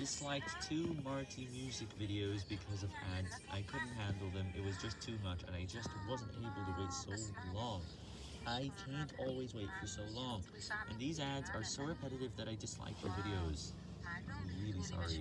disliked two Marty music videos because of ads. I couldn't handle them, it was just too much, and I just wasn't able to wait so long. I can't always wait for so long, and these ads are so repetitive that I dislike the videos. I'm really sorry.